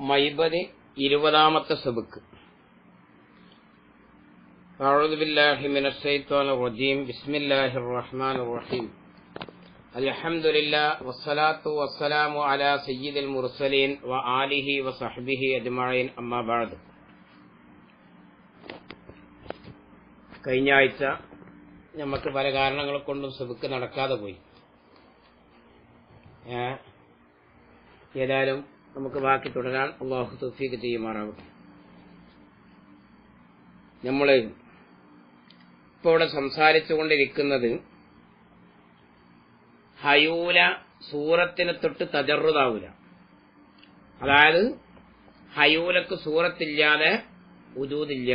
മൈബന് ഇരുപതാമത്തെ സബുക്ക് أعوذ بالله من الشيطان الرجيم بسم الله الرحمن الرحيم الحمد لله والصلاة والسلام على سيد المرسلين وآله وصحبه أجمعين أما بعد കഴിഞ്ഞ ആഴ്ച നമുക്ക് പല കാരണങ്ങൾ കൊണ്ടും സുബുക്ക് നടക്കാതെ പോയി ഏ? ഏതായാലും നമുക്ക് ബാക്കി തുടരാൻ അള്ളാഹു തൗഫീഖ് ചെയ്യുമാറാവട്ടെ. നമ്മൾ ഇപ്പോൾ ഇവിടെ സംസാരിച്ചുകൊണ്ടിരിക്കുന്നത് ഹയൂല സൂറത്തിനെ തൊട്ട് തജറുതാവൂല അതായത് ഹയൂലക്ക് സൂറത്തില്ലാതെ ഉജൂതില്ല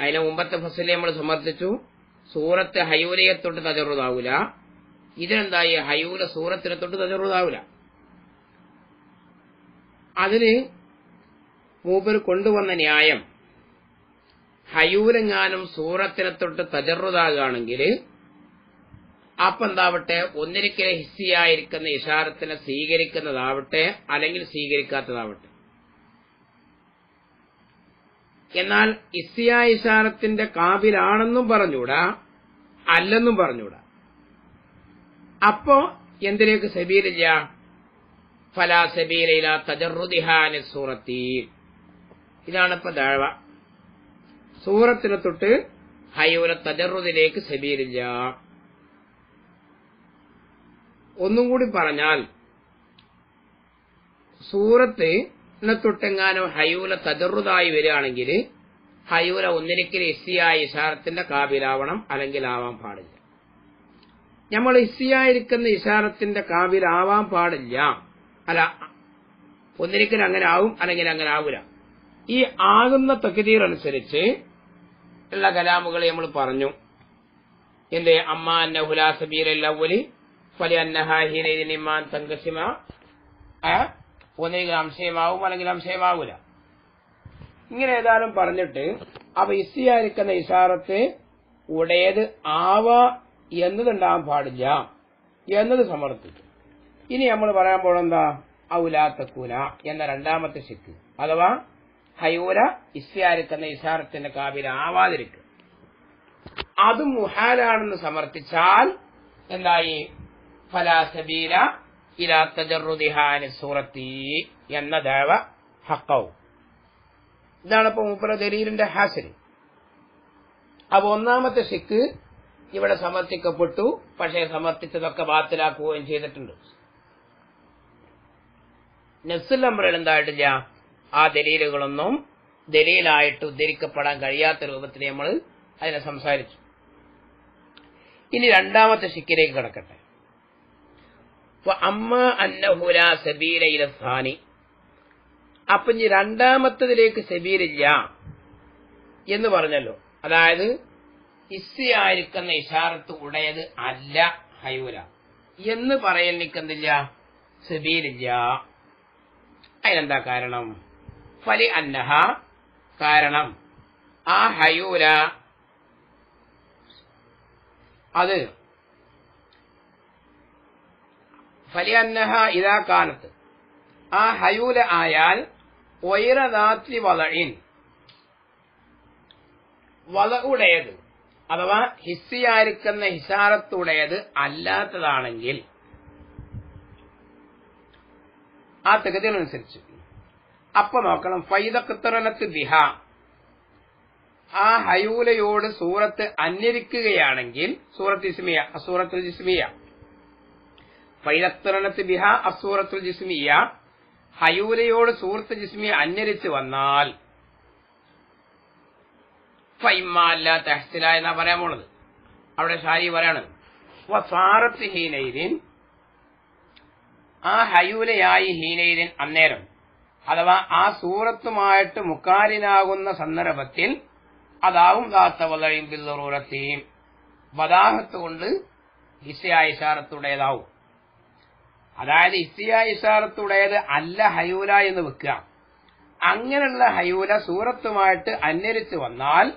അതിന് മുമ്പത്തെ ഫസലിൽ നമ്മൾ സമർത്ഥിച്ചു സൂറത്ത് ഹയൂലയെ തൊട്ട് തജറുതാവൂല ഇതിനെന്തായി? ഹയൂല സൂറത്തിനെ തൊട്ട് തജറുതാവൂല അതിന് മൂപ്പർ കൊണ്ടുവന്ന ന്യായം ഹയൂരെങ്ങാനും സൂറത്തിനെ തൊട്ട് തജറുതാകുകയാണെങ്കിൽ അപ്പൊ എന്താവട്ടെ ഒന്നിരിക്കലെ ഹിസ്സിയായിരിക്കുന്ന ഇഷാരത്തിനെ സ്വീകരിക്കുന്നതാവട്ടെ അല്ലെങ്കിൽ സ്വീകരിക്കാത്തതാവട്ടെ. എന്നാൽ ഇസ്സിയ ഇഷാരത്തിന്റെ കാവിലാണെന്നും പറഞ്ഞൂടാ അല്ലെന്നും പറഞ്ഞൂടാ അപ്പോ എന്തിനേക്ക് സബീലില്ല? ഫലാ സബീലില തജറുദിഹാനി സൂറത്തി. ഇതാണ് ഇപ്പൊ ദഴവ. സൂറത്തിനെ തൊട്ട് ഹയൂല തജറുദിലേക്ക് സബീലില്ല. ഒന്നും കൂടി പറഞ്ഞാൽ സൂറത്ത് തൊട്ടെങ്ങാനും ഹയൂല തജറുതായി വരികയാണെങ്കിൽ ഹയൂല ഒന്നിരിക്കൽ ഇസ്സിയായ ഇഷാരത്തിന്റെ കാബിലാവണം അല്ലെങ്കിൽ ആവാൻ പാടില്ല. നമ്മൾ ഇസ്സിയായിരിക്കുന്ന ഇഷാരത്തിന്റെ കാബിലാവാൻ പാടില്ല. അല്ല ഒന്നിരിക്കൽ അങ്ങനെ ആവും അല്ലെങ്കിൽ അങ്ങനെ ആവില്ല ഈ ആകുന്ന തകതീർ അനുസരിച്ച് ഉള്ള കലാമുകളെ നമ്മൾ പറഞ്ഞു. എന്റെ അമ്മ അന്ന ഹുലാസബീലി ഫലി അന്നഹാഹീനിമാൻ തങ്കസിമ ഒന്നുകിൽ അംശയമാവും അല്ലെങ്കിൽ അംശയമാവൂല. ഇങ്ങനെ ഏതായാലും പറഞ്ഞിട്ട് അപ്പൊ ഇസ്സിയായിരിക്കുന്ന ഇഷാറത്ത് ഉടയത് ആവ എന്നതുണ്ടാകാൻ പാടില്ല. എന്നത് സമർത്ഥിച്ചു ഇനി നമ്മൾ പറയാൻ പോണെന്താ? ഔലാത്തക്കൂല എന്ന രണ്ടാമത്തെ ശിക്ക്. അഥവാ ഹയൂല ഇസ്യാരിക്കുന്ന ഇഷാറത്തിന്റെ ആവാതിരിക്ക് അത് മുഹാലാണെന്ന് സമർത്ഥിച്ചാൽ എന്തായി? ഫലാസബീല ഇലാ തജറുദിഹാനി സൂറത്തി എന്ന ദേവ ഹക്കവും. ഇതാണ് ഇപ്പൊ മൂപ്പറ ദലീലിന്റെ ഹാസരി അപ്പൊ ഒന്നാമത്തെ ശിക്ക് ഇവിടെ സമർത്ഥിക്കപ്പെട്ടു പക്ഷേ സമർത്ഥിച്ചതൊക്കെ ബാത്തിലാക്കുകയും ചെയ്തിട്ടുണ്ട്. നസുൽ അമ്രൽ എന്തായിട്ടില്ല ആ ദലീലുകളൊന്നും ദലീലായിട്ട് ഉദ്ധരിക്കപ്പെടാൻ കഴിയാത്ത രൂപത്തിൽ നമ്മൾ അതിനെ സംസാരിച്ചു. ഇനി രണ്ടാമത്തെ ശിക്കിലേക്ക് കിടക്കട്ടെ. അമ്മ അന്നഹുല സബീരയിലെ സ്ഥാനി. അപ്പൊ ഇനി രണ്ടാമത്തതിലേക്ക് സബീലില്ല എന്ന് പറഞ്ഞല്ലോ. അതായത് ഇസ്സിയായിരിക്കുന്ന ഇഷാറത്ത് ഉടയത് അല്ല ഹയൂല. എന്ന് പറയലിക്കെന്തില്ല സബീലില്ല. അതിനെന്താ കാരണം? ഫലി അന്നഹ കാരണം. ആ ഹയൂല അത് ഫലി അന്നഹ ഇതാ കാലത്ത്. ആ ഹയൂല ആയാൽ ഒയറദാത്രി വളയിൻ വളയുടേത് അഥവാ ഹിസ്സിയായിരിക്കുന്ന ഹിസാരത്തുടേത് അല്ലാത്തതാണെങ്കിൽ ആ തികതിനനുസരിച്ച് അപ്പൊ നോക്കണം ഫൈദക്കത്തറനത്ത് ബിഹ. ആ ഹയൂലയോട് സൂറത്ത് അന്വരിക്കുകയാണെങ്കിൽ സൂറത്ത് ഇസ്മിയ അസൂറത്തുൽ ജിസ്മിയ. ഫൈദക്തറനത്ത് ബിഹ അസൂറത്തുൽ ജിസ്മിയ. ഹയൂലയോട് സൂറത്ത് ജിസ്മിയ അന്വരിച്ച് വന്നാൽ ഫൈമല്ല തെഹസില എന്നാ പറയാൻ പോണത്. അവിടെ ഷാരി പറയാണ് ആ ഹയൂലയായി ഹീനയിലിൻ അന്നേരം. അഥവാ ആ സൂറത്തുമായിട്ട് മുക്കാലിനാകുന്ന സന്ദർഭത്തിൽ അതാവും ദാത്ത വളയും ബില്ലുറൂറത്തെയും ബദാഹത്ത് കൊണ്ട് ഹിസ്യ ഇഷാറത്തുടേതാവും. അതായത് ഇഷാറത്തുടേത് അല്ല ഹയൂല എന്ന് വെക്കുക. അങ്ങനെയുള്ള ഹയൂല സൂറത്തുമായിട്ട് അന്വരിച്ച് വന്നാൽ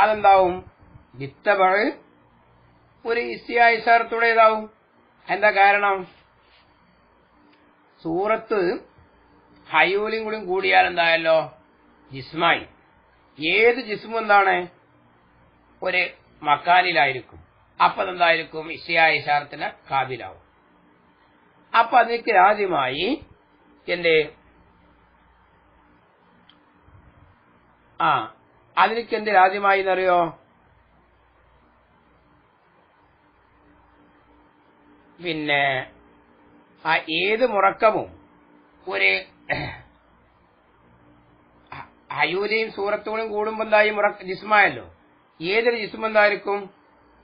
അതെന്താവും? വിത്തപഴ് ഒരു ഇസ്യ എന്താ കാരണം? സൂറത്ത് ഹയൂലും കൂടി കൂടിയാൽ എന്തായല്ലോ? ജിസ്മായി. ഏത് ജിസ്മും എന്താണ്? ഒരു മക്കാലിലായിരിക്കും. അപ്പൊ അതെന്തായിരിക്കും ഇഷയായ ഇഷാറത്തിന് കാബിലാവും അപ്പൊ അതിലേക്ക് ആദ്യമായി എന്റെ ആ അതിലേക്ക് എന്തിൽ ആദ്യമായി എന്നറിയോ? പിന്നെ ആ ഏത് മുറക്കവും ഒരു അയൂലയും സൂറത്തോടും കൂടുമ്പോൾ എന്തായി മുറക്ക ജിസ്മായല്ലോ. ഏതൊരു ജിസ്മ എന്തായിരിക്കും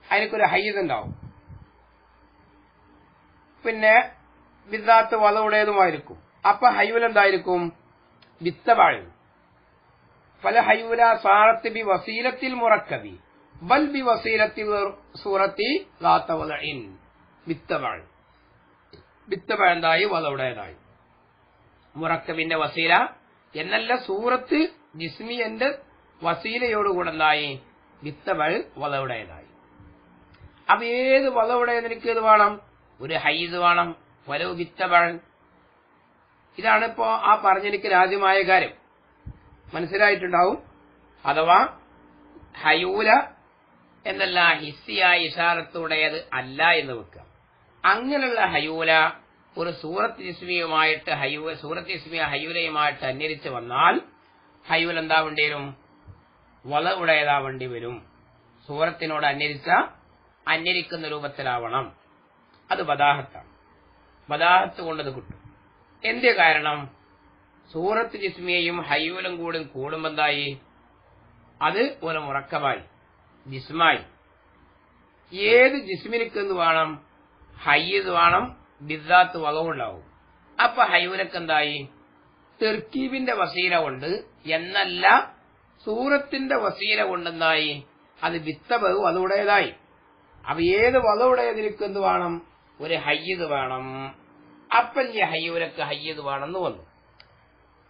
അതിനൊരു ഹയ്യത് ഉണ്ടാവും പിന്നെ വിദ്യാത്ത് വളവുടേതുമായിരിക്കും അപ്പൊ ഹയ്യൂൽ എന്തായിരിക്കും വിത്തവാഴ്. പല ഹയ്യൂല സാറത്ത് ബി വസീലത്തിൽ മുറക്കബി. ബൽ ബി വസീലത്തിൽ സൂറത്തി വിത്തവാഴ്. വിത്തവാഴ് പഴന്തായി വളവുടേതായി മുറക്കബിന്റെ വസീല എന്നല്ല സൂറത്ത് ജിസ്മിയന്റെ വസീലയോടുകൂടെ എന്തായി വിത്തവഴ് വളവുടേതായി അപ്പൊ ഏത് വളവുടേത് എനിക്ക് ഇത് വേണം? ഒരു ഹൈസ് വേണം വലവ് വിത്തവഴ് ഇതാണ് ഇപ്പോ ആ പറഞ്ഞെനിക്ക് രാജ്യമായ കാര്യം. മനസ്സിലായിട്ടുണ്ടാവും? അഥവാ ഹയൂല എന്നല്ല ഹിസ്സിയായ ഇഷാറത്തുടേത് അല്ല എന്ന് വെക്കുക. അങ്ങനെയുള്ള ഹയൂല ഒരു സൂറത്ത് ഇസ്മിയുമായിട്ട് ഹയൂ സൂറത്ത് ഇസ്മിയ ഹയൂലയുമായിട്ട് അന്വരിച്ച് വന്നാൽ ഹയൂൽ എന്താ വേണ്ടി വരും? വളവുടേതാവേണ്ടി വരും. സൂറത്തിനോട് അന്വരിച്ച അന്വരിക്കുന്ന രൂപത്തിലാവണം. അത് ബദാഹത്താണ് ബദാഹത്ത് കൊണ്ടത് കിട്ടും. എന്ത് കാരണം? സൂറത്ത് ജിസ്മിയയും ഹയ്യൂലും കൂടും കൂടുമ്പെന്തായി അത് ഒരു മുറക്കമായി ജിസ്മായി. ഏത് ജിസ്മിനിക്കെന്ന് വേണം? ഹയ്യത് വേണം ബിദ്ദാത്ത് വകവുണ്ടാവും അപ്പൊ ഹയ്യൂലക്ക് എന്തായി തെർക്കീബിന്റെ വസീല കൊണ്ട് എന്നല്ല സൂറത്തിന്റെ വസീല കൊണ്ടെന്തായി? അത് വിത്തബഹു അതുടേതായി അപ്പൊ ഏത് വധവുടേതിരിക്കെന്ത് വേണം? ഒരു ഹയ്യത് വേണം. അപ്പല്ലേ ഹയ്യൂരക്ക് ഹയ്യത് വേണമെന്ന് വന്നു.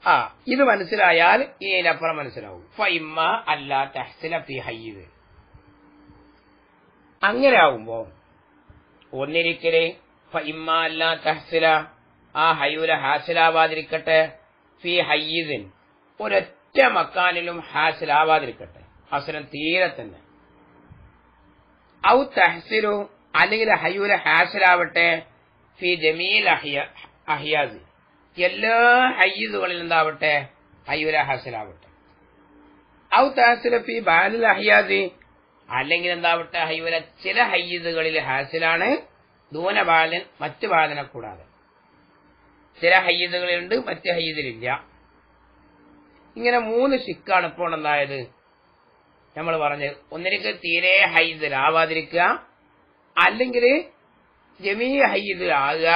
ആ ഇത് മനസ്സിലായാൽ ഇതിനപ്പുറം മനസ്സിലാവും. ഫൈമ അല്ല തഹസില ഹയ്യത് അങ്ങനെ ആവുമ്പോ ഒന്നിരിക്കൽ അല്ലാ തഹസില ആ ഹയ്യൂല ഹാസിലാവാതിരിക്കട്ടെ ഫി ഹയ്യീദിൻ ഒരൊറ്റ മക്കാനിലും ഹാസിലാവാതിരിക്കട്ടെ. ഹസനം തീരെ തന്നെ. ഔ തഹസിലു അല്ലെങ്കിൽ ഹയ്യൂല ഹാസിലാവട്ടെ ഫി ജമീൽ അഹിയാസ് എല്ലാ ഹയ്യീദുകളിൽ എന്താവട്ടെ ഹയ്യൂല ഹാസിലാവട്ടെ. ഔ തഹസിലു ഫി ബാലിൽ അഹിയാസ് അല്ലെങ്കിൽ എന്താവട്ടെ ഹൈവല ചില ഹയ്യദുകളിൽ ഹാസിലാണ് ദൂന ബാലൻ മറ്റു ബാലനെ കൂടാതെ. ചില ഹയ്യദുകളുണ്ട് മറ്റ് ഹയ്യദിലില്ല. ഇങ്ങനെ മൂന്ന് ഷിക്കാണ് ഇപ്പോൾ എന്തായത്? നമ്മൾ പറഞ്ഞത് ഒന്നിലേക്ക് തീരെ ഹയ്യദിലാവാതിരിക്കുക അല്ലെങ്കിൽ ജമീ ഹയ്യദിലാകുക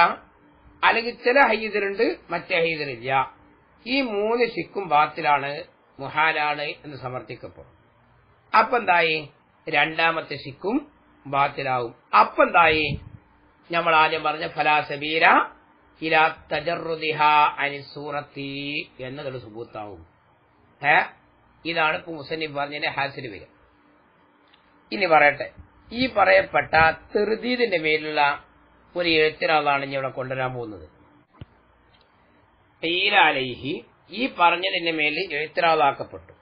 അല്ലെങ്കിൽ ചില ഹൈദിലുണ്ട് മറ്റേ ഹൈദിലില്ല ഈ മൂന്ന് ഷിക്കും ബാത്തിലാണ് മുഹാലാണ് എന്ന് സമർത്ഥിക്കപ്പെടും അപ്പെന്തായി രണ്ടാമത്തെ ശിക്കും ബാത്തിലാവും. അപ്പെന്തായി നമ്മൾ ആദ്യം പറഞ്ഞ ഫലാസബീര ഇല തജറുദിഹ എന്നതൊരു സുബൂത്താവും. ഏ ഇതാണ് ഇപ്പൊ മുസന്നിഫ് പറഞ്ഞതിന്റെ ഹാസിൽ വരും ഇനി പറയട്ടെ. ഈ പറയപ്പെട്ട തെറുദീദിന്റെ മേലുള്ള ഒരു എഴുത്തിനാളാണ് ഞാൻ ഇവിടെ കൊണ്ടുവരാൻ പോകുന്നത്. ഈ പറഞ്ഞതിന്റെ മേലിൽ എഴുത്തിനാളാക്കപ്പെട്ടു.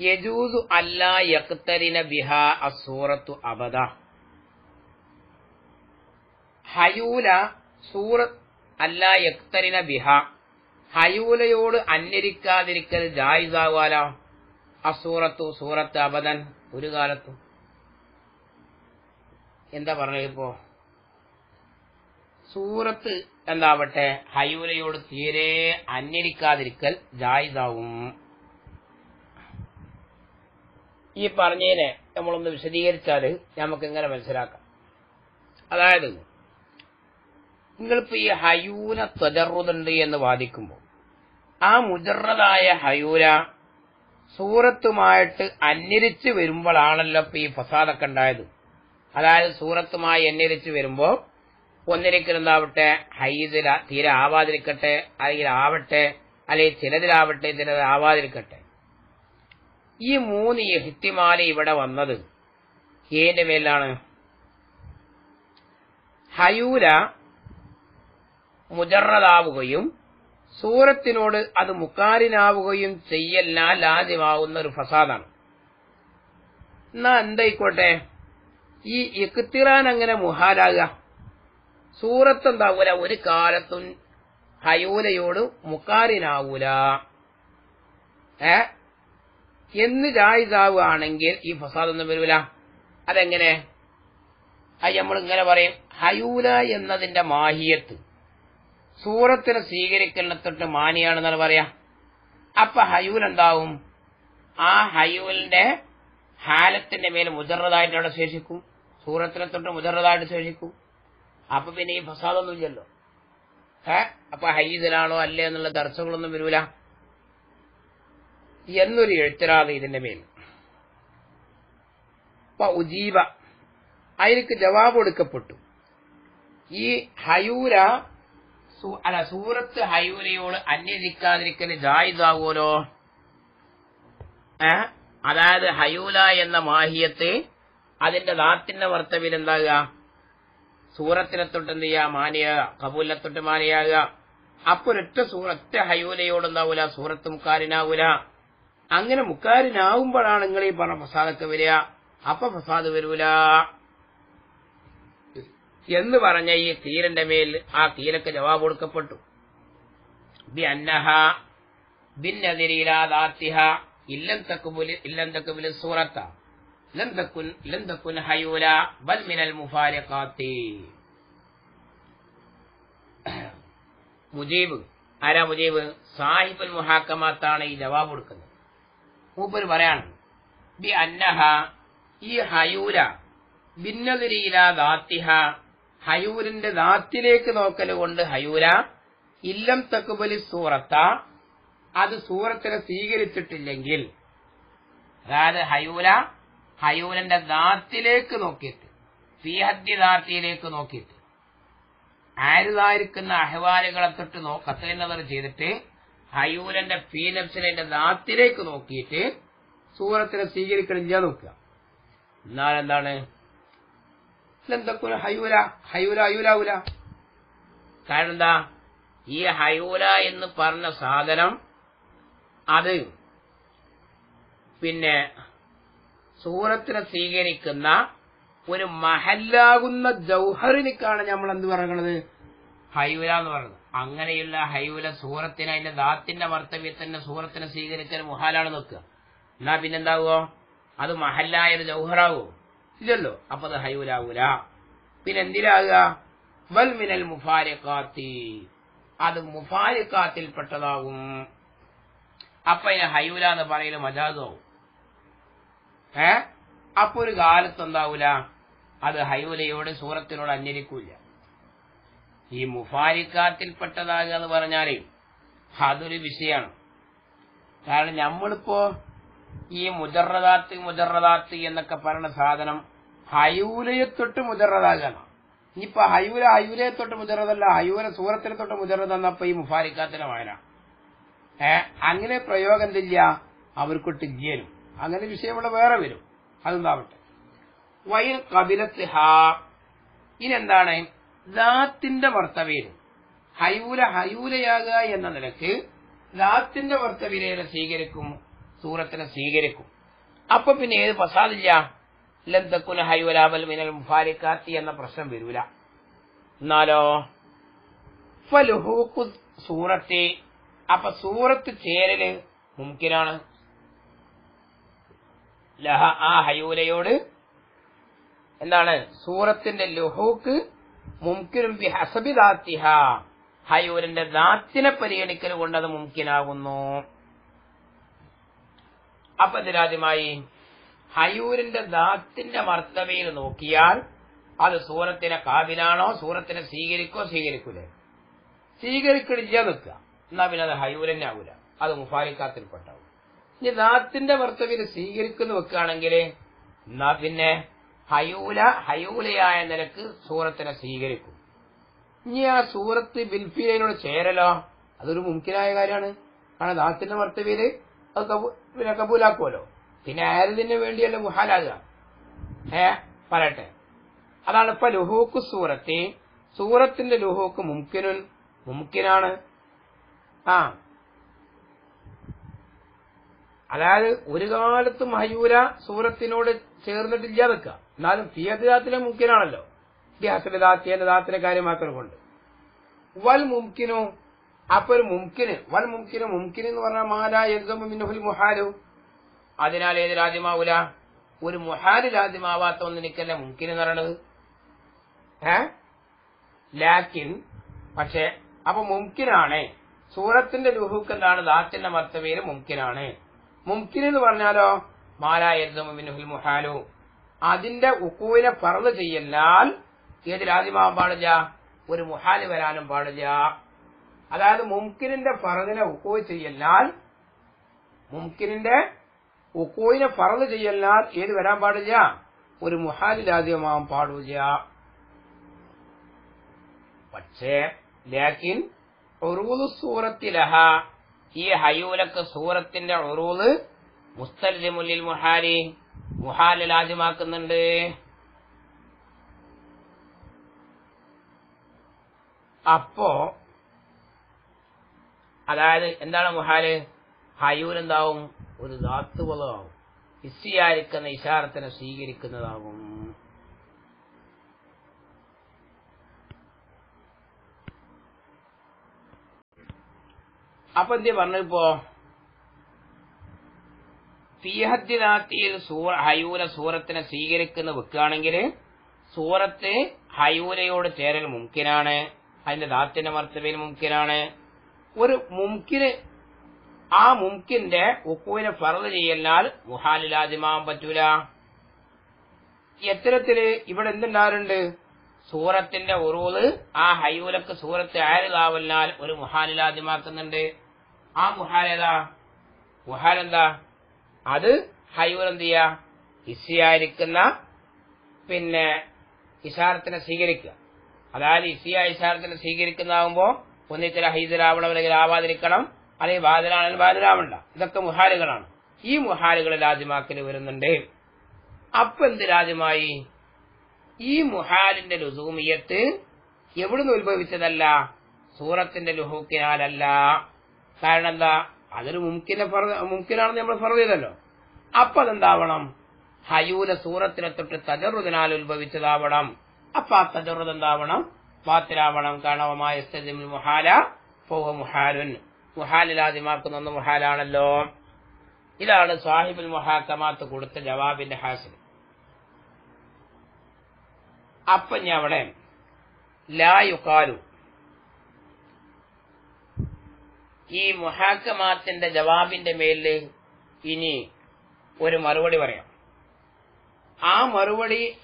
യജൂസു അല്ല യക്തരിന ബിഹ അസൂറത്തു അബദ. ഹയൂല സൂറത്ത് അല്ല യക്തരിന ബിഹ. ഹയൂലയോട് അന്വരിക്കാതിരിക്കൽ ജായിസാവാലോ അസൂറത്തു സൂറത്ത് അബദൻ ഒരു കാലത്തും. എന്താ പറഞ്ഞത് ഇപ്പോ? സൂറത്ത് എന്താവട്ടെ ഹയൂലയോട് തീരെ അന്വരിക്കാതിരിക്കൽ ജായിസാവും. ഈ പറഞ്ഞതിനെ നമ്മളൊന്ന് വിശദീകരിച്ചാൽ നമുക്ക് എങ്ങനെ മനസ്സിലാക്കാം. അതായത് നിങ്ങളിപ്പോ ഈ ഹയൂന ത്വജറുതുണ്ട് എന്ന് വാദിക്കുമ്പോൾ ആ മുജറതായ ഹയൂര സൂറത്തുമായിട്ട് അന്വരിച്ച് വരുമ്പോഴാണല്ലോ ഇപ്പൊ ഈ ഫസാദൊക്കെ ഉണ്ടായത്. അതായത് സൂറത്തുമായി അന്വരിച്ച് വരുമ്പോ ഒന്നിരിക്കലെന്താവട്ടെ ഹൈദില തീരെ ആവാതിരിക്കട്ടെ അല്ലെങ്കിൽ ആവട്ടെ അല്ലെങ്കിൽ ചിലതിലാവട്ടെ ചിലത് ആവാതിരിക്കട്ടെ. ഈ മൂന്ന് എഹ്തിമാൽ ഇവിടെ വന്നത്. ഏന്റെ മേലാണ്. ഹയൂല മുജറതാവുകയും സൂറത്തിനോട് അത് മുക്കാരിനാവുകയും ചെയ്യലിനാൽ ലാദ്യമാവുന്ന ഒരു ഫസാദാണ്. എന്നാ എന്തായിക്കോട്ടെ? ഈ ഇഖ്തിറാൻ അങ്ങനെ മുഹാലാകുക. സൂറത്ത് എന്താവൂല ഒരു കാലത്തും ഹയൂലയോട് മുക്കാരിനാവൂല. ഏ? എന്ന് ജായിസാവുകയാണെങ്കിൽ ഈ ഫസാദൊന്നും വരൂല. അതെങ്ങനെ? അത് നമ്മൾ ഇങ്ങനെ പറയും. ഹയൂല എന്നതിന്റെ മാഹിയത്ത്. സൂറത്തിനെ സ്വീകരിക്കുന്നിടത്തൊട്ട് മാനിയാണെന്നാണ് പറയാ. അപ്പൊ ഹയൂൽ എന്താവും? ആ ഹയൂലിന്റെ ഹാലത്തിന്റെ മേൽ മുജറതായിട്ട് അവിടെ ശേഷിക്കും. സൂറത്തിനെ തൊട്ട് മുജറതായിട്ട് ശേഷിക്കും. അപ്പൊ പിന്നെ ഈ ഫസാദൊന്നും ഇല്ലല്ലോ. അപ്പൊ ഹയ്യതിലാണോ അല്ലേ എന്നുള്ള ചർച്ചകളൊന്നും വരൂല. എന്നൊരു എഴുത്തരാണ് ഇതിന്റെ മേൽ. ഉജീവ ഉജീബ അതിലേക്ക് ജവാബ് കൊടുക്കപ്പെട്ടു. ഈ ഹയൂര അല്ല സൂറത്ത് ഹയൂരയോട് അന്യസിക്കാതിരിക്കൽ ജായിദാവൂലോ അതായത് ഹയൂല എന്ന മാഹിയത്ത് അതിന്റെ ദാത്തിന്റെ വർത്തവിൽ എന്താകുക? സൂറത്തിനെ തൊട്ട് എന്ത് ചെയ്യുക? മാനിയാകുക കബൂലിനെ തൊട്ട് മാനിയാകുക. അപ്പൊ ഒരൊറ്റ സൂറത്ത് ഹയൂലയോട് എന്താവൂല? സൂറത്തും മുക്കാരിനാവൂല അങ്ങനെ മുക്കാരിനാവുമ്പോഴാണ് നിങ്ങൾ ഈ പറഞ്ഞ ഫസാദൊക്കെ വരിക. അപ്പൊ ഫസാദ് വരൂല. എന്ന് പറഞ്ഞ ഈ തീരന്റെ മേൽ ആ കീലക്ക് ജവാബ് കൊടുക്കപ്പെട്ടു. ബി അന്നഹ ബിന്നതിരിയിലാദാത്തിഹ ഇല്ലം തക്കുബുലി ഇല്ലം തക്കുബുലി സൂറത്ത. ലം തക്കുൻ ലം തക്കുൻ ഹയൂല ബൽ മിനൽ മുഫാരിഖാത്തി. മുജീബ് ആരാ മുജീബ് സാഹിബുൽ മുഹാക്കമാത്താണ് ഈ ജവാബ് കൊടുക്കുന്നത്. മൂപ്പര് പറയാണ് ബി അന്നഹ ഈ ഹയൂര ഭിന്നതിരിയില ദാത്തിഹ. ഹയൂരിന്റെ ദാത്തിലേക്ക് നോക്കലുകൊണ്ട് ഹയൂല ഇല്ലം തക്കുബലി സൂറത്ത. അത് സൂറത്തിനെ സ്വീകരിച്ചിട്ടില്ലെങ്കിൽ അതായത് ഹയൂര ഹയൂരന്റെ ദാത്തിലേക്ക് നോക്കിയിട്ട് ഫീഹദ്യ ദാത്തിയിലേക്ക് നോക്കിയിട്ട് ആരുതായിരിക്കുന്ന അഹ്വാലുകളെ തൊട്ട് നോ ചെയ്തിട്ട് ഹയൂലന്റെ ഫീനഫ്സിനെ നാത്തിലേക്ക് നോക്കിയിട്ട് സൂറത്തിനെ സ്വീകരിക്കണില്ല നോക്കുക. എന്നാൽ എന്താണ്? എന്തൊക്കെ ഹയൂല ഹയൂല ഹയൂലാവൂല കാരണം എന്താ? ഈ ഹയൂല എന്ന് പറഞ്ഞ സാധനം അത് പിന്നെ സൂറത്തിനെ സ്വീകരിക്കുന്ന ഒരു മഹല്ലാകുന്ന ജൗഹറിനിക്കാണ് നമ്മൾ എന്ത് പറയണത് ഹൈവല എന്ന് പറയുന്നത് അങ്ങനെയുള്ള ഹൈവല സൂറത്തിന് അതിന്റെ ദാത്തിന്റെ മർത്തവ്യത്തിൽ തന്നെ സൂറത്തിനെ സ്വീകരിച്ചാൽ മുഹാലാണ് നിൽക്കുക എന്നാ പിന്നെന്താവോ അത് മഹല്ലായ ഒരു ജൗഹറാവോ. ഇല്ലല്ലോ അപ്പൊ അത് ഹൈവലാവൂല. പിന്നെ എന്തിനാകുക വൽ മിനൽ മുഫാരിക്കാത്തി അത് മുഫാരിക്കാത്തിൽപ്പെട്ടതാകും അപ്പൊ അതിന് ഹൈവല എന്ന് പറയുന്നത് മജാദാവും ഏ? അപ്പൊ ഒരു കാലത്ത് എന്താവൂല അത് ഹൈവലയോട് സൂറത്തിനോട് അന്യരിക്കൂല ഈ മുഫാരിക്കാത്തിൽപ്പെട്ടതാകുക എന്ന് പറഞ്ഞാൽ അതൊരു വിഷയമാണ് കാരണം നമ്മളിപ്പോ ഈ മുജറദാത്ത് മുജറദാത്ത് എന്നൊക്കെ പറയുന്ന സാധനം ഹയൂലയെ തൊട്ട് മുജറദാകണം. ഇനിയിപ്പോ ഹയൂല ഹയൂലയെ തൊട്ട് മുജറദല്ല ഹയൂല സൂറത്തിനെ തൊട്ട് മുജറദ് എന്നപ്പോ ഈ മുഫാരിക്കാത്തിന്റെ വായന ഏ അങ്ങനെ പ്രയോഗം എന്തില്ല അവർക്കൊട്ട് ഇജ്യനും അങ്ങനെ വിഷയം ഇവിടെ വേറെ വരും. അതെന്താവട്ടെ? വൈൻ കപിലത്ത് ഹാ ഇനെന്താണ് ദാത്തിന്റെ വർത്തവീര് ഹയൂല ഹയൂലയാകുക എന്ന നിലയ്ക്ക് ദാത്തിന്റെ വർത്തവീരയെ സ്വീകരിക്കും സൂറത്തിനെ സ്വീകരിക്കും. അപ്പൊ പിന്നെ ഏത് പ്രസാദില്ല ലന്തക്കുന ഹയൂലാവൽ മിനൽ മുഫാരിക്കാത്തി എന്ന പ്രശ്നം വരൂല. എന്നാലോ? ഫലുഹൂക്കു സൂറത്തെ. അപ്പൊ സൂറത്ത് ചേരൽ മുംകിനാണ് ലഹ ആ ഹയൂലയോട് എന്താണ്? സൂറത്തിന്റെ ലുഹൂക്ക് മുംകിനും ബി ഹസബി ദാത്തിഹ ഹയൂരിന്റെ ദാത്തിനെ പരിഗണിക്കൽ കൊണ്ട് അത് മുംകിനാകുന്നു അപ്പൊ ഇതിലാദ്യമായി ഹയൂരിന്റെ ദാത്തിന്റെ മർത്തവയിൽ നോക്കിയാൽ അത് സൂറത്തിനെ കാവിലാണോ സൂറത്തിനെ സ്വീകരിക്കോ സ്വീകരിക്കൂലേ? സ്വീകരിക്കണില്ല നിൽക്കുക. എന്നാ പിന്നെ അത് ഹയൂരന്നെ ആവൂല. അത് മുഫാലിക്കാത്തിൽപ്പെട്ടാവും ഇനി ദാത്തിന്റെ മർത്തവയിൽ സ്വീകരിക്കുന്നു വെക്കുകയാണെങ്കിൽ എന്നാ പിന്നെ? ഹയൂല ഹയൂലയായ നിലയ്ക്ക് സൂറത്തിനെ സ്വീകരിക്കും. ഇനി ആ സൂറത്ത് ബിൽഫീലയിനോട് ചേരലോ? അതൊരു മുൻകിലായ കാര്യമാണ്. കാരണം ദാത്തിന്റെ മർത്തവയിൽ അത് പിന്നെ കബൂലാക്കുമല്ലോ പിന്നെ ആരതിന് വേണ്ടിയല്ല മുഹാലാകുക? ഏ? പറയട്ടെ. അതാണ് ഇപ്പൊ ലുഹൂക്ക് സൂറത്തെ. സൂറത്തിന്റെ ലുഹൂക്ക് മുംകിനുൻ മുംകിനാണ് ആ. അതായത് ഒരു കാലത്തും ഹയൂല സൂറത്തിനോട് ചേർന്നിട്ടില്ല നിൽക്കുക എന്നാലും തീയതിദാത്തിലെ മുക്കിനാണല്ലോ. തീയതിദാത്തിന്റെ ദാത്തിന്റെ കാര്യം മാത്രം കൊണ്ട്. വൽ മുംകിനു അപ്പൊ ഒരു മുംകിന് വൽ മുംകിന് മുംകിന് എന്ന് പറഞ്ഞാൽ മാല യൽസമു മിൻഹുൽ മുഹാലു. അതിനാൽ ഏത് രാജ്യമാവൂല? ഒരു മുഹാൽ രാജ്യമാവാത്ത ഒന്നിനിക്കല്ലേ മുംകിന് എന്ന് പറയണത്? ഏ? ലാക്കിൻ പക്ഷെ അപ്പൊ മുംകിനാണ് സൂറത്തിന്റെ ലുഹുക്ക് എന്താണ്? ദാത്തിന്റെ മർത്തവയിൽ മുംകിനാണ് മുംകിൻ എന്ന് പറഞ്ഞാലോ? മാല മിനുഹുൽ മുഹാലു. അതിന്റെ ഉക്കുവിനെ പറന്ന് ചെയ്യലാൽ ഏത് രാജ്യമാവാൻ പാടില്ല? ഒരു മുഹാൽ വരാനും പാടില്ല. അതായത് മുംകിനിന്റെ പറതിനെ ഉക്കുവ് ചെയ്യലാൽ മുംകിനിന്റെ ഉക്കുവിനെ പറന്ന് ചെയ്യലാൽ ഏത് വരാൻ പാടില്ല? ഒരു മുഹാലിലാദ്യമാവാൻ പാടില്ല. പക്ഷേ ലാക്കിൻ ഒറൂത് സൂറത്തിലഹ ഈ ഹയൂലക്ക് സൂറത്തിന്റെ ഒറൂത് മുസ്തലിമുല്ലിൽ മുഹാരി മുഹാൽ ലാജ്യമാക്കുന്നുണ്ട് അപ്പോ അതായത് എന്താണ് മുഹാൽ? ഹയൂൽ എന്താവും ഒരു ധാത്തുവളമാവും ഹിസ്സിയായിരിക്കുന്ന ഇഷാരത്തിനെ സ്വീകരിക്കുന്നതാകും. അപ്പൊ എന്ത് പറഞ്ഞപ്പോ ഫിയഹദ്ദിനാത്തിയിൽ സൂറ ഹയൂല സൂറത്തിനെ സ്വീകരിക്കുന്ന വെക്കുകയാണെങ്കിൽ സൂറത്ത് ഹയൂലയോട് ചേരൽ മുംകിനാണ് അതിന്റെ ദാത്തിന്റെ മർത്തവയിൽ മുംകിനാണ് ഒരു മുംകിന് ആ മുംകിന്റെ ഉക്കുവിനെ ഫറത് ചെയ്യലിനാൽ മുഹാലിലാദ്യമാവാൻ പറ്റൂല. എത്തരത്തിൽ ഇവിടെ എന്തുണ്ടാറുണ്ട് സൂറത്തിന്റെ ഉറൂത് ആ ഹയൂലക്ക് സൂറത്ത് ആയതാവലിനാൽ ഒരു മുഹാലിലാദ്യമാക്കുന്നുണ്ട് ആ മുഹാൽ ഏതാ? മുഹാൽ എന്താ? അത് ഹയൂൽ എന്ത് ചെയ്യാ? ഇസിയായിരിക്കുന്ന പിന്നെ ഇഷാരത്തിനെ സ്വീകരിക്കുക. അതായത് ഇസിയ ഇഷാരത്തിനെ സ്വീകരിക്കുന്നതാകുമ്പോ ഒന്നിച്ചില ഹൈദരാവണം അല്ലെങ്കിൽ ആവാതിരിക്കണം അല്ലെങ്കിൽ ബാധനാണെങ്കിൽ ബാധരാവണ്ട ഇതൊക്കെ മുഹാലുകളാണ്. ഈ മുഹാലുകൾ രാജ്യമാക്കൽ വരുന്നുണ്ട്. അപ്പൊ എന്ത് രാജ്യമായി? ഈ മുഹാലിന്റെ ലുസൂമിയത്ത് എവിടുന്ന് ഉത്ഭവിച്ചതല്ല? സൂറത്തിന്റെ ലുഹൂക്കിനാലല്ല. കാരണം എന്താ? അതൊരു മുംകിനെ മുംകിനാണെന്ന് നമ്മൾ പറഞ്ഞതല്ലോ അപ്പൊ അതെന്താവണം? ഹയൂല സൂറത്തിനെ തൊട്ട് തജറുദിനാൽ ഉത്ഭവിച്ചതാവണം. അപ്പൊ ആ തജറുദ് എന്താവണം? പാത്തിലാവണം കാണവമായ മുഹാല പോഹ മുഹാലുൻ. മുഹാലിലാദ്യമാക്കുന്ന ഒന്ന് മുഹാലാണല്ലോ. ഇതാണ് സാഹിബുൽ മുഹാക്കമാത്ത് കൊടുത്ത ജവാബിന്റെ ഹാസിൽ. അപ്പൊ ഞാൻ അവിടെ ലായുക്കാലു ഈ മുഹാക്കമാത്തിന്റെ ജവാബിന്റെ മേലിൽ ഇനി ഒരു മറുപടി പറയാം. ആ മറുപടി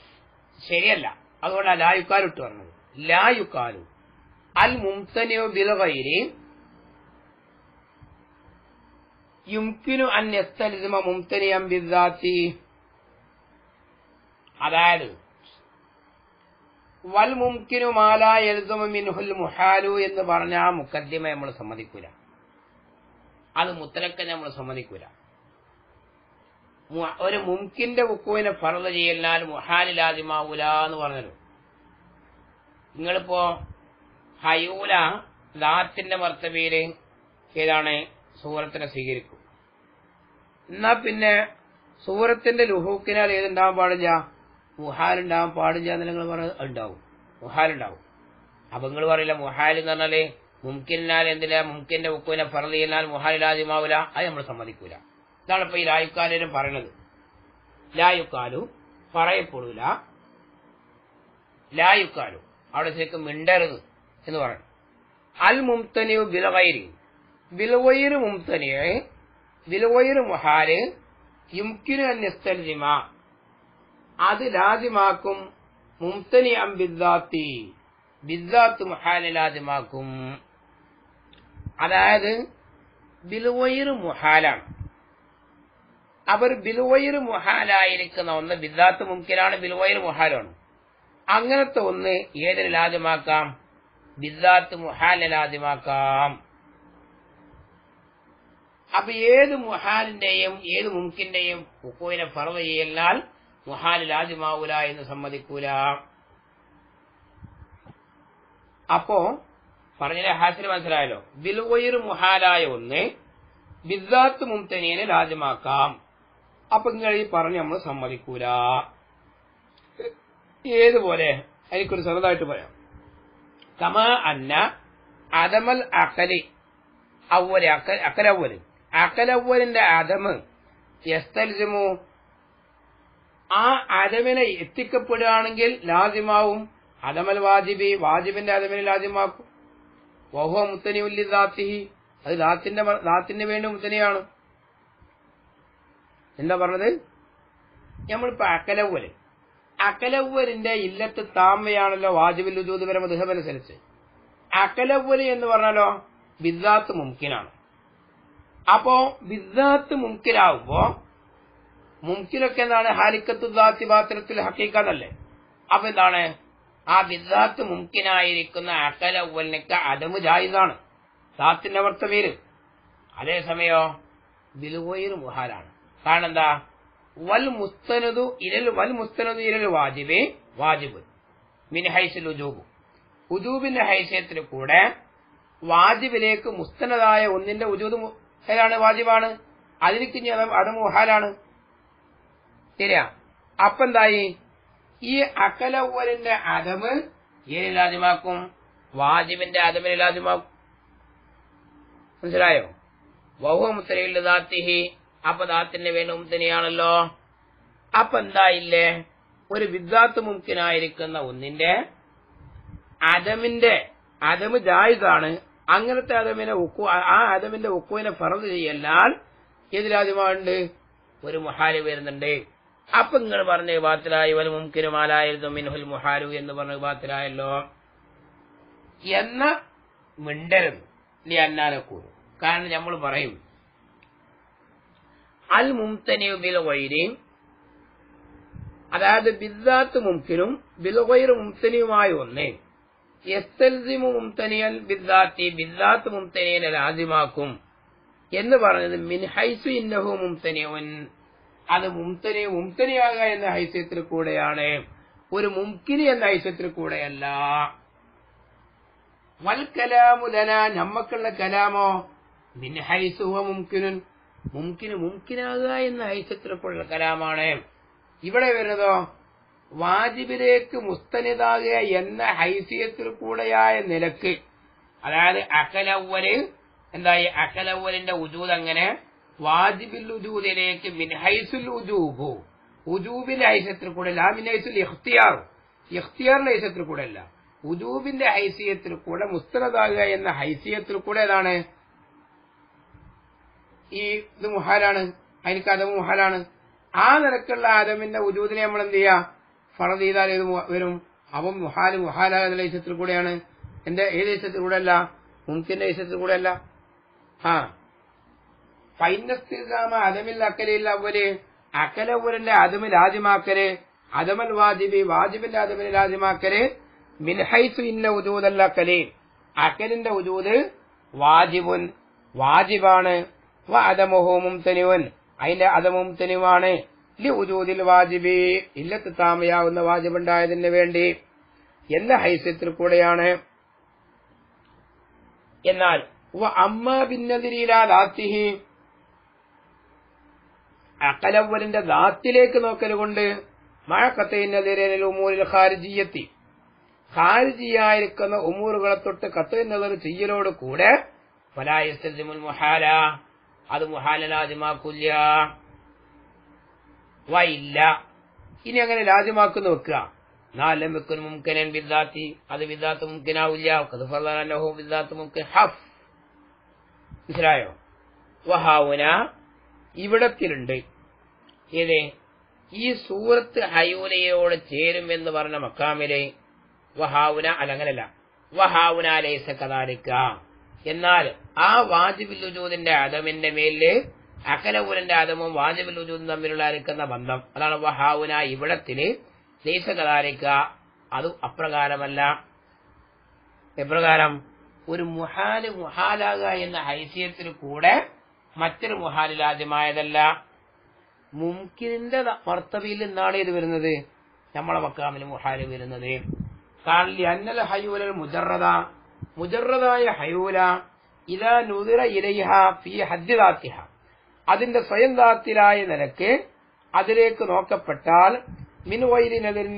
ശരിയല്ല. അതുകൊണ്ട് ലായുക്കാലു ഇട്ട് പറഞ്ഞത്. ലായുക്കാലു അൽ മുംതനോ ബിലവൈരി യുംകിനു അൻ മുംതനിയം ബിദാത്തി. അതായത് വൽ മുംകിനു മാല എൽസുമ മിൻഹുൽ മുഹാലു എന്ന് പറഞ്ഞ ആ നമ്മൾ സമ്മതിക്കൂല. അത് മുത്തലക്ക നമ്മൾ സമ്മതിക്കൂല. ഒരു മുംകിന്റെ ഉക്കുവിനെ ഫറദ് ചെയ്യലിനാൽ മുഹാലിലാദ്യമാവൂല എന്ന് പറഞ്ഞല്ലോ നിങ്ങളിപ്പോ ഹയൂല ദാത്തിന്റെ മർത്തബയിൽ ഏതാണ് സൂറത്തിനെ സ്വീകരിക്കും. എന്നാ പിന്നെ സൂറത്തിന്റെ ലുഹൂക്കിനാൽ ഏതുണ്ടാവാൻ പാടില്ല? മുഹാലുണ്ടാവാൻ പാടില്ല എന്ന് നിങ്ങൾ പറഞ്ഞത് ഉണ്ടാവും. മുഹാലുണ്ടാവും. അപ്പൊ നിങ്ങൾ പറയില്ല മുഹാൽ എന്ന് പറഞ്ഞാൽ മുംകിനാൽ എന്തില്ല? മുംകിന്റെ ഉക്കുവിനെ ഫറദ് ചെയ്യുന്നാൽ മുഹാലിലാദിമാവൂല അത് നമ്മൾ സമ്മതിക്കൂല. ഇതാണ് ഇപ്പൊ ഈ ലായുക്കാലും പറയണത് ലായുക്കാലു പറയപ്പെടൂല. ലായുക്കാലു അവിടെ ശരിക്കും മിണ്ടരുത് എന്ന് പറയണം. അൽ മുംതനിയു ബിലവൈരി ബിലവൈര് മുംതനിയെ ബിലവൈര് മുഹാൽ യുംകിനു അന്യസ്തൽജിമ അത് ലാജിമാക്കും മുംതനി അം ബിദ്ദാത്തി ബിദ്ദാത്ത് മുഹാൽ ലാജിമാക്കും അതായത് ബിലുവയിർ മുഹാലാണ് അവർ ബിലുവയിർ മുഹാലായിരിക്കുന്ന ഒന്ന് ബിദ്ദാത്ത് മുംകിനാണ് ബിലുവയിർ മുഹാലാണ്. അങ്ങനത്തെ ഒന്ന് ഏതിന് ലാദ്യമാക്കാം ബിദ്ദാത്ത് മുഹാല ലാദ്യമാക്കാം അപ്പൊ ഏത് മുഹാലിന്റെയും ഏത് മുംകിന്റെയും ഉക്കുവിനെ ഫറവ് ചെയ്യലിനാൽ മുഹാൽ ലാദ്യമാവൂല എന്ന് സമ്മതിക്കൂല. അപ്പോ പറഞ്ഞതിന്റെ ഹാസിന് മനസ്സിലായല്ലോ? ബിൽവയിർ മുഹാലായ ഒന്ന് ബിദ്ദാത്ത് മുംതനീനെ രാജ്യമാക്കാം അപ്പൊ നിങ്ങൾ ഈ പറഞ്ഞ് നമ്മൾ സമ്മതിക്കൂല. ഏതുപോലെ? എനിക്കൊരു ചെറുതായിട്ട് പറയാം. കമാ അന്ന അദമൽ അക്കലി അവൽ അക്കലവൽ അക്കലവലിന്റെ അദമ് എസ്തൽജമു ആ അദമിനെ എത്തിക്കപ്പെടുകയാണെങ്കിൽ ലാജിമാവും. അദമൽ വാജിബി വാജിബിന്റെ അദമിനെ ലാജിമാക്കും. വഹോ മുത്തനി ഉല്ലി ദാത്തിഹി അത് ദാത്തിന്റെ ദാത്തിന് വേണ്ടി മുത്തനിയാണ്. എന്താ പറഞ്ഞത്? നമ്മളിപ്പോ അക്കലവ്വൽ അക്കലവ്വലിന്റെ ഇല്ലത്ത് താമയാണല്ലോ വാജിബിൽ ഉജൂദ് വരെ അക്കലവ്വൽ എന്ന് പറഞ്ഞാലോ ബിദ്ദാത്ത് മുംകിനാണ് അപ്പോ ബിദ്ദാത്ത് മുംകിനാവുമ്പോ മുംകിലൊക്കെ എന്താണ്? ഹാലിക്കത്തു ദാത്തി പാത്രത്തിൽ ഹക്കീക്കാന്നല്ലേ അപ്പൊ എന്താണ്? ആ ബിദ്ദാത്ത് മുംകിനായിരിക്കുന്ന അക്കലവലിനൊക്കെ അടമു ജായിദാണ് സാത്തിന്റെ വർത്തമീര് അതേസമയോ ബിലുവയിർ മുഹാലാണ്. കാരണം എന്താ? വൽ മുസ്തനദു ഇരൽ വൽ മുസ്തനദു ഇരൽ വാജിബേ വാജിബ്. മിൻ ഹൈസിൽ ഉജൂബ് ഉജൂബിന്റെ ഹൈസ്യത്തിൽ കൂടെ വാജിബിലേക്ക് മുസ്തനതായ ഒന്നിന്റെ ഉജൂദ് ഏതാണ് വാജിബാണ്. അതിലേക്ക് അടമുഹാലാണ് ശരിയാ. അപ്പൊ എന്തായി ഈ അക്കലവലിന്റെ അതമ് ഏനിലാദ്യമാക്കും വാജിബിന്റെ അതമിലാദ്യമാക്കും മനസ്സിലായോ? വഹുമുത്തരയില്ല ദാത്തിഹി. അപ്പൊ ദാത്തിന് വേണ്ടി മുത്തനെയാണല്ലോ അപ്പൊ എന്തായില്ലേ? ഒരു വിദ്വാത്ത് മുമ്പിനായിരിക്കുന്ന ഒന്നിന്റെ അതമിന്റെ അതമ് ജായിദാണ്. അങ്ങനത്തെ അതമിനെ ഉക്കു ആ അതമിന്റെ ഉക്കുവിനെ ഫറത് ചെയ്യല്ലാൽ ഏതിലാദ്യമാണ്ട് ഒരു മുഹാൽ വരുന്നുണ്ട്. അപ്പൊ നിങ്ങൾ പറഞ്ഞ വിഭാഗത്തിലായി വൽ മുംകിനുമാലായിരുന്നു മിൻഹുൽ മുഹാലു എന്ന് പറഞ്ഞ വിഭാഗത്തിലായല്ലോ. എന്ന മിണ്ടരുത്. നീ അന്നാലെ കൂടും. കാരണം നമ്മൾ പറയും അൽ മുംതനിയു ബിൽ അതായത് ബിദ്ദാത്ത് മുംകിനും ബിൽ മുംതനിയുമായി ഒന്ന് എസ്തൽസിമു മുംതനിയൽ ബിദ്ദാത്തി ബിദ്ദാത്ത് മുംതനിയനെ രാജ്യമാക്കും എന്ന് പറഞ്ഞത് മിൻഹൈസു ഇന്നഹു മുംതനിയവൻ അത് മുംതനി മുംതനിയാകുക എന്ന ഹൈസ്യത്തിൽ കൂടെയാണ്. ഒരു മുംകിനി എന്ന ഹൈസ്യത്തിൽ കൂടെയല്ല. വൽ കലാമുലന നമ്മക്കുള്ള കലാമോ? മിൻ ഹൈസുഹ മുംകിനു മുംകിന് മുംകിനാകുക എന്ന ഹൈസ്യത്തിലുള്ള കലാമാണ്. ഇവിടെ വരുന്നതോ? വാജിബിലേക്ക് മുസ്തനിതാകുക എന്ന ഹൈസിയത്തിൽ കൂടെയായ നിലയ്ക്ക്. അതായത് അക്കലവൽ എന്തായി? അക്കലവലിന്റെ ഉജൂദ് അങ്ങനെ വാജിബിൽ ഉജൂദിലേക്ക് മിൻഹൈസുൽ ഉജൂബു ഉജൂബിന്റെ ഹൈസ്യത്തിൽ കൂടെ അല്ല മിൻഹൈസുൽ ഇഖ്തിയാർ. ഇഖ്തിയാറിന്റെ ഹൈസത്തിൽ കൂടെ അല്ല. ഉജൂബിന്റെ ഹൈസിയത്തിൽ കൂടെ മുസ്തനതാകുക എന്ന ഹൈസിയത്തിൽ കൂടെ ഏതാണ്? ഈ ഇത് മുഹാലാണ്. അതിനക്ക് അതം മുഹാലാണ്. ആ നിരക്കുള്ള ആദമിന്റെ ഉജൂദിനെ നമ്മൾ എന്ത് ചെയ്യാ? ഫറദ് ചെയ്താൽ ഏത് വരും. അവൻ മുഹാൽ മുഹാലായ ലൈസത്തിൽ കൂടെയാണ്. എന്റെ ഏത് ലൈസത്തിൽ കൂടെ അല്ല? മുൻകിന്റെ ലൈസത്തിൽ കൂടെ അല്ല. ആ. ഫൈനസ്തിസാമ അതമിൽ അക്കലില്ല അവർ അക്കലവരിന്റെ അതമിൽ ആദ്യമാക്കൽ അതമൽ വാജിബി വാജിബിന്റെ അതമിൽ ആദ്യമാക്കൽ മിൻഹൈസു ഇന്ന ഉദൂതല്ല അക്കൽ. അക്കലിന്റെ ഉദൂത് വാജിബുൻ വാജിബാണ്. അതിന്റെ അതമും തെനുവാണ് ഉദൂതിൽ വാജിബി ഇല്ലത്ത് താമയാവുന്ന വാജിബുണ്ടായതിന് വേണ്ടി. എന്ന ഹൈസ്യത്തിൽ കൂടെയാണ്. എന്നാൽ അമ്മ ഭിന്നതിരിയിലാ ദാത്തിഹി അക്കലവലിന്റെ ദാത്തിലേക്ക് നോക്കൽ കൊണ്ട് മഴക്കത്തൈനതിരൽ ഉമൂരിൽ ഖാരിജിയെത്തി. ഖാരിജിയായിരിക്കുന്ന ഉമൂറുകളെ തൊട്ട് കത്തൈനതർ ചെയ്യലോട് കൂടെ ഫലായസ്തൽസിമുൽ മുഹാല. അത് മുഹാലലാജിമാക്കില്ല വയില്ല ഇനി അങ്ങനെ ലാജിമാക്കുന്നു വെക്കുക. നാലം വെക്കുന്നു മുംകനൻ ബിദ്ദാത്തി അത് ബിദ്ദാത്ത് മുംകിനാവില്ല. കതുഫർഹു ബിദ്ദാത്ത് മുംകിൻ. ഹഫ്. മനസ്സിലായോ? വഹാവുന ഇവിടത്തിലുണ്ട്. ഏത് ഈ സൂറത്ത് ഹയൂലയോട് ചേരും എന്ന് പറഞ്ഞ മക്കാമിലെ വഹാവുന അല്ലങ്ങനല്ല. വഹാവുന ലേസ കഥാലിക്ക എന്നാൽ ആ വാജിബിൽ ഉജൂദിന്റെ അതമിന്റെ മേലിൽ അക്കലപൂരന്റെ അതമും വാജിബിൽ ഉജൂദും തമ്മിലുള്ള അരിക്കുന്ന ബന്ധം. അതാണ് വഹാവുന ഇവിടത്തിൽ ലേസ കഥാലിക്ക അത് അപ്രകാരമല്ല. എപ്രകാരം? ഒരു മുഹാൽ മുഹാലാക എന്ന ഹൈസിയത്തിൽ കൂടെ മറ്റൊരു മുഹാലിൽ ആദ്യമായതല്ല മുംകിനിന്റെ മർത്തബയിൽ നിന്നാണ് ഇത് വരുന്നത്. നമ്മളെ മക്കാമിൽ മുഹാൽ വരുന്നത്. കാരണം അന്നൽ ഹയൂല മുജറദ. മുജറതായ ഹയൂല ഇതാ നുതിറ ഇലൈഹ ഫി ഹദ്ദിദാത്തിഹ. അതിന്റെ സ്വയം ദാത്തിലായ നിലയ്ക്ക് അതിലേക്ക് നോക്കപ്പെട്ടാൽ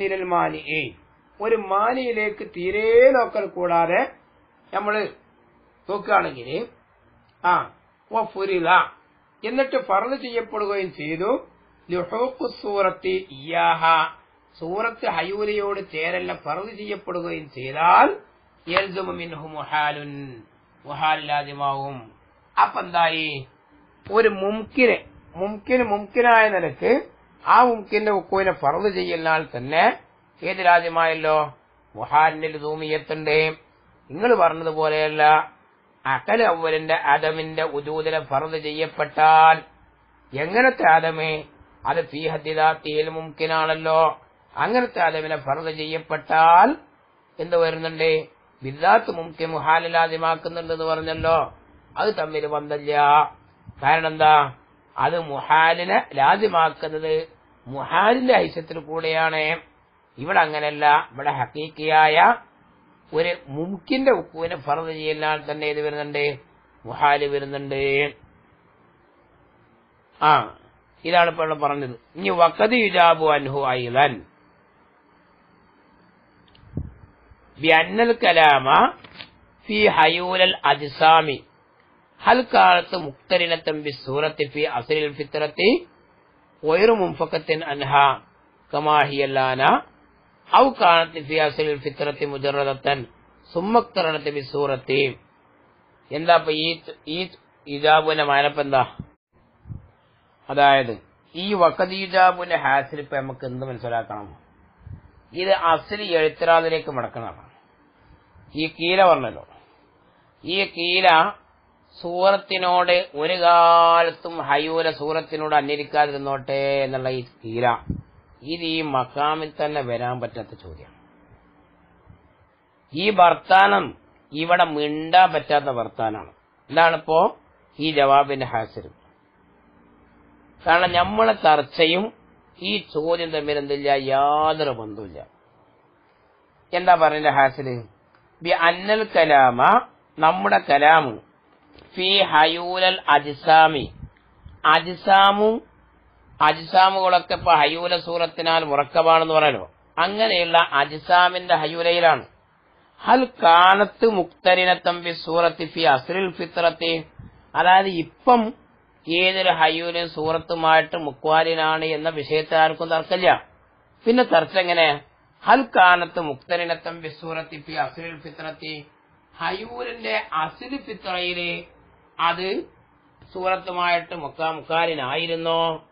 നിരൽ മാനി ഒരു മാനിയിലേക്ക് തീരെ നോക്കൽ കൂടാതെ നമ്മൾ നോക്കുകയാണെങ്കിൽ ആ വഫുരില. എന്നിട്ട് ഫർദ് ചെയ്യപ്പെടുകയും ചെയ്തു. ലുഹൂഖു സൂറത്തി ഇയാഹ. സൂറത്ത് ഹയൂലയോട് ചേരല്ല ഫർദ് ചെയ്യപ്പെടുകയും ചെയ്താൽ മുഹാലിലാദ്യമാവും. അപ്പൊ എന്തായി ഒരു മുംകിനെ മുംകിന് മുംകിനായ നിലയ്ക്ക് ആ മുംകിന്റെ ഉക്കുവിനെ ഫർദ് ചെയ്യലിനാൽ തന്നെ ഏത് രാജ്യമായല്ലോ മുഹാലിന്റെ ധൂമിയത്തുണ്ട് നിങ്ങൾ പറഞ്ഞതുപോലെയല്ല. അകൽ അവലിന്റെ അദമിന്റെ ഉദൂതല ഫറദ് ചെയ്യപ്പെട്ടാൽ എങ്ങനത്തെ ആദമേ അത് ഫീ ഹദ്ദിദാത്തിയിൽ മുംകിനാണല്ലോ. അങ്ങനത്തെ ആദമിനെ ഫറദ് ചെയ്യപ്പെട്ടാൽ എന്ത് വരുന്നുണ്ട്? ബിദ്ദാത്ത് മുംകിൻ മുഹാലിലാദ്യമാക്കുന്നുണ്ടെന്ന് പറഞ്ഞല്ലോ. അത് തമ്മിൽ വന്നില്ല കാരണം എന്താ? അത് മുഹാലിനെ ലാദ്യമാക്കുന്നത് മുഹാലിന്റെ ഐശ്യത്തിൽ കൂടെയാണ്. ഇവിടെ അങ്ങനെയല്ല ഇവിടെ ഹക്കീക്കിയായ ഒരു മുമുക്കിന്റെ ഉപ്പുവിനെ ഫർദ് ചെയ്യലാൽ തന്നെ ഇത് വരുന്നുണ്ട്? മുഹാൽ വരുന്നുണ്ട്. ആ ഇതാണ് ഇപ്പോൾ പറഞ്ഞത്. ഇനി വക്കത് യുജാബു അൻഹു ഐലൻ ബിഅന്നൽ കലാമ ഫി ഹയൂലൽ അജ്സാമി. ഹൽ കാലത്ത് മുക്തരിനത്തം ബി സൂറത്തി ഫി അസലിൽ ഫിത്രത്തി ഒയറു മുംഫക്കത്തിൻ അൻഹ കമാഹിയല്ലാന ഔ കാലത്ത് ഫി അസലിൽ ഫിത്രത്തി മുജറദത്തൻ സുമ്മക്തറണത്തി ബി സൂറത്തി. എന്താ ഇപ്പൊ ഈ ഈ ഇജാബുവിന്റെ മാനപ്പ് എന്താ? അതായത് ഈ വക്കത് ഇജാബുവിന്റെ ഹാസിൽ ഇപ്പൊ നമുക്ക് എന്ത് മനസ്സിലാക്കണം? ഇത് അസലി എഴുത്തരാതിലേക്ക് മടക്കണതാണ് ഈ കീല പറഞ്ഞല്ലോ. ഈ കീല സൂറത്തിനോട് ഒരു കാലത്തും ഹയൂല സൂറത്തിനോട് അന്വരിക്കാതിരുന്നോട്ടെ എന്നുള്ള ഈ കീല. ഇത് ഈ മക്കാമിൽ തന്നെ വരാൻ പറ്റാത്ത ചോദ്യം. ഈ വർത്താനം ഇവിടെ മിണ്ടാൻ പറ്റാത്ത വർത്താനാണ്. ഇതാണിപ്പോ ഈ ജവാബിന്റെ ഹാസരും കാരണം നമ്മളെ ചർച്ചയും ഈ ചോദ്യം തമ്മിൽ എന്തില്ല യാതൊരു ബന്ധമില്ല എന്താ പറഞ്ഞ ഹാസര് ബി അന്നൽ കലാമ നമ്മുടെ കലാമു ഫി ഹയൂലൽ അജിസാമി. അജിസാമും അജിസാമുകളൊക്കെ ഇപ്പൊ ഹയൂല സൂറത്തിനാൽ മുറക്കമാണെന്ന് പറയലോ അങ്ങനെയുള്ള അജിസാമിന്റെ ഹയൂലയിലാണ്. ഹൽ കാലത്ത് മുക്തരിനത്തമ്പി സൂറത്തി ഫി അസ്രിൽ ഫിത്രത്തി. അതായത് ഇപ്പം ഏതൊരു ഹയ്യൂലും സൂറത്തുമായിട്ട് മുക്വാലിനാണ് എന്ന വിഷയത്തിൽ ആർക്കും തർക്കമില്ല. പിന്നെ ചർച്ച എങ്ങനെ? ഹൽ കാനത്ത് മുക്തരിനത്തം സൂറത്ത് ഫി അസ്രിൽ ഫിത്രത്തി. ഹയൂലിന്റെ അസുൽ ഫിത്രയിൽ അത് സൂറത്തുമായിട്ട് മുക്കാ മുക്കാലിനായിരുന്നോ?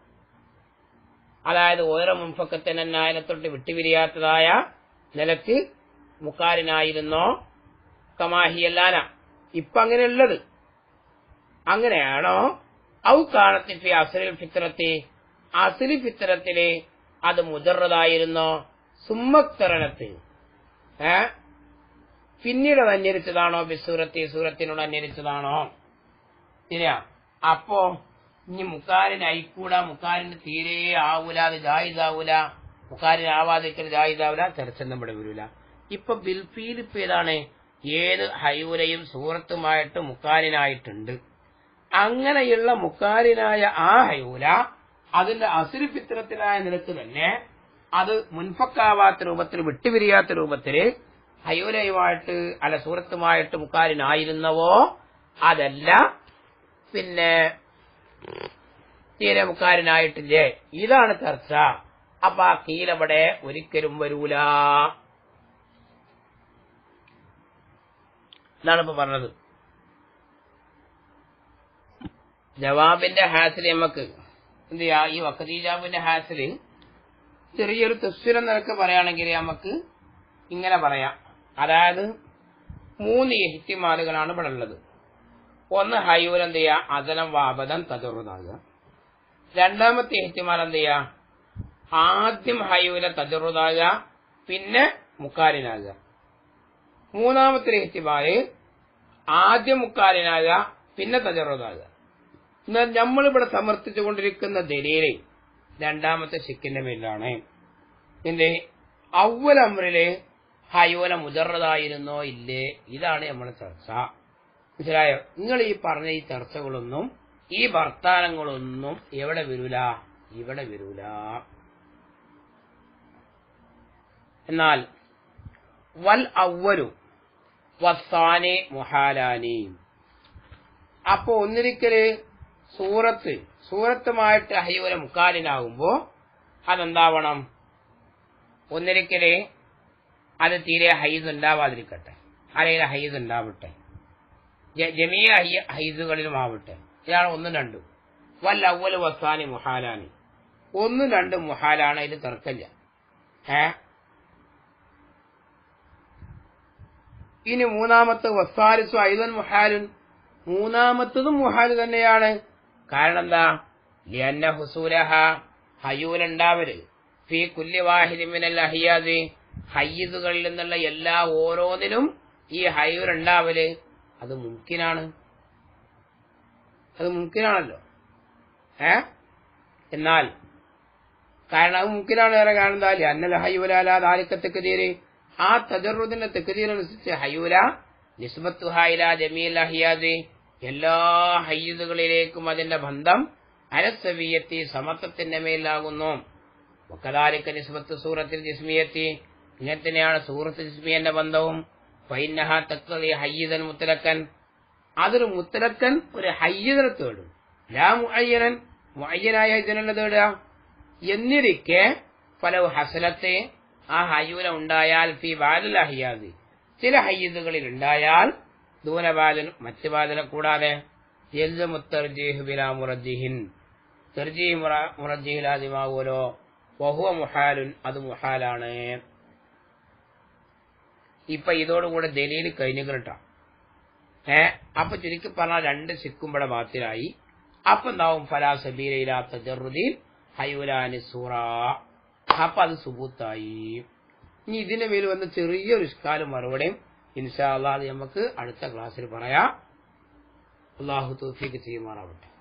അതായത് ഓരോ മുൻഫക്കത്തിനായ തൊട്ട് വിട്ടുപിരിയാത്തതായ നിലയ്ക്ക് മുക്കാലിനായിരുന്നോ? കമാഹിയല്ലാന. ഇപ്പൊ അങ്ങനെയുള്ളത്. അങ്ങനെയാണോ? ഔ കാണത്തി ഫി അസലിൽ ഫിത്രത്തി. അസലി ഫിത്രത്തിൽ അത് മുതിർന്നതായിരുന്നോ സുമ്മക്തരണത്ത് ഏ? പിന്നീട് അത് അന്വരിച്ചതാണോ? ബിസൂറത്തി സൂറത്തിനോട് അന്വരിച്ചതാണോ? ഇല്ല. അപ്പോ ഇനി മുക്കാരിന് അയക്കൂടാ മുക്കാരിന് തീരെ ആവൂല അത് ജായിദാവൂല മുക്കാരിന് ആവാതിക്കൽ ജായിദാവൂല ചർച്ചൊന്നും ഇവിടെ വരൂല ഇപ്പൊ ബിൽഫീൽ ഇപ്പൊ ഏതാണ്? ഏത് ഹൈവുലയും സൂറത്തുമായിട്ട് മുക്കാലിനായിട്ടുണ്ട്. അങ്ങനെയുള്ള മുക്കാരിനായ ആ ഹൈവുല അതിന്റെ അസുരി ഫിത്രത്തിലായ നിലയ്ക്ക് തന്നെ അത് മുൻപക്കാവാത്ത രൂപത്തിൽ വിട്ടുപിരിയാത്ത രൂപത്തിൽ ഹയോലയുമായിട്ട് അല്ല സൂറത്തുമായിട്ട് മുക്കാരിനായിരുന്നവോ അതല്ല. പിന്നെ തീരെ മുക്കാരനായിട്ടില്ലേ ഇതാണ് ചർച്ച. അപ്പൊ ആ കീലവിടെ ഒരിക്കലും വരൂല. എന്നാണ് ഇപ്പൊ പറഞ്ഞത്. ജവാബിന്റെ ഹാസിൽ നമുക്ക് എന്ത് ചെയ്യാ? ഈ വക്കതീജാബിന്റെ ഹാസിൽ ചെറിയൊരു തസ്വിരം നിനക്ക് പറയുകയാണെങ്കിൽ നമുക്ക് ഇങ്ങനെ പറയാം. അതായത് മൂന്ന് എഹിത്തിമാലുകളാണ് ഇവിടെ ഉള്ളത്. ഒന്ന് ഹയൂൽ എന്ത് ചെയ്യാ? അതലം വാപതം തജറുതാകുക രണ്ടാമത്തെ എഹ്തിമാൽ എന്ത് ചെയ്യാ? ആദ്യം ഹയൂല തജറുതാകുക പിന്നെ മുക്കാലിനാകുക. മൂന്നാമത്തെ എഹ്തിമാൽ ആദ്യം മുക്കാലിനാകുക പിന്നെ തജറുതാകുക എന്നാൽ നമ്മളിവിടെ സമർത്ഥിച്ചുകൊണ്ടിരിക്കുന്ന ദലീൽ രണ്ടാമത്തെ ശിക്കിന്റെ മേലാണ് എന്റെ അവൽ അമ്രിൽ ഹയോല മുജറതായിരുന്നോ ഇല്ലേ? ഇതാണ് നമ്മുടെ ചർച്ച. മനസ്സിലായോ? നിങ്ങൾ ഈ പറഞ്ഞ ഈ ചർച്ചകളൊന്നും ഈ വർത്താനങ്ങളൊന്നും എവിടെ വരൂല? ഇവിടെ വരൂല. എന്നാൽ വൽ അവരു വസാനെ മുഹാലാനി. അപ്പൊ ഒന്നിരിക്കൽ സൂറത്ത് സൂറത്തുമായിട്ട് ഹയ്യൂല മുക്കാലിനാകുമ്പോ അതെന്താവണം? ഒന്നിരിക്കൽ അത് തീരെ ഹൈസ് ഉണ്ടാവാതിരിക്കട്ടെ അല്ലെങ്കിൽ ഹൈസ് ഉണ്ടാവട്ടെ ജമീയ ഹയ്യ- ഹൈസുകളിലും ആവട്ടെ. ഇതാണ് ഒന്നും രണ്ടും. വല്ല അവൽ വസാനി മുഹാലാനി. ഒന്നും രണ്ടും മുഹാലാണ് ഇത് തർക്കമില്ല. ഏ? ഇനി മൂന്നാമത്തെ വസാലിസു ഐതൻ മുഹാലുൻ മൂന്നാമത്തതും മുഹാൽ തന്നെയാണ്. കാരണം എന്താ? ലിയന്ന ഹുസൂലഹ ഹയൂലുണ്ടാവര് ഫി കുല്യ വാഹിദിമിനൽ അഹിയാദ്. ഹയ്യതുകളിൽ നിന്നുള്ള എല്ലാ ഓരോന്നിനും ഈ ഹയ്യൂലുണ്ടാവൽ അത് മുമ്കിനാണ് അത് മുമ്കിനാണല്ലോ ഏ? എന്നാൽ കാരണം അത് മുമ്കിനാണ് വേറെ കാരണം എന്താ? അന്നൽ ഹയ്യൂലാല ദാലിക്ക തെക്കുതീര് ആ തജറുദിന്റെ തെക്കുതീരനുസരിച്ച് ഹയൂല നിസ്ബത്തു ഹായില ജമീൽ അഹിയാദ്. എല്ലാ ഹയ്യതുകളിലേക്കും അതിന്റെ ബന്ധം അരസവീയത്തി സമത്വത്തിന്റെ മേലാകുന്നു. വക്കതാലിക്ക നിസ്ബത്ത് സൂറത്തിൽ ജിസ്മിയത്തി. ഇങ്ങനെ തന്നെയാണ് സൂറത്ത് ജിസ്മിയന്റെ ബന്ധവും. ഫൈനഹ തക്തതി ഹയ്യതൻ മുത്തലക്കൻ അതൊരു മുത്തലക്കൻ ഒരു ഹയ്യതിനെ തേടും. ലാ മുഅയ്യനൻ മുഅയ്യനായ ഇതിനെ തേടുക. എന്നിരിക്കെ ഫലവ് ഹസലത്തെ ആ ഹയ്യൂല ഉണ്ടായാൽ ഫി ബാലിൽ അഹിയാദ്. ചില ഹയ്യതുകളിൽ ഉണ്ടായാൽ ദൂനബാലൻ മറ്റ് ബാലനെ കൂടാതെ. മുറജിഹിലാദ്യമാകുമല്ലോ വഹുവ മുഹാലുൻ അത് മുഹാലാണ്. ഇപ്പൊ ഇതോടുകൂടെ ദലീൽ കഴിഞ്ഞു കേട്ടോ ഏ അപ്പൊ ചുരുക്കി പറഞ്ഞാൽ രണ്ട് സിക്കുമ്പടെ ബാത്തിലായി. അപ്പൊ എന്താവും? ഫലാ സബീലയിലാത്ത ഹയൂലാനി സൂറ. അപ്പൊ അത് സുബൂത്തായി. ഇനി ഇതിന്റെ മേൽ വന്ന ചെറിയൊരു ഇഷ്കാലും മറുപടിയും ഇൻഷാ അള്ളാഹ് നമുക്ക് അടുത്ത ക്ലാസ്സിൽ പറയാം. അള്ളാഹു തൗഫീഖ് ചെയ്യുമാറാവട്ടെ.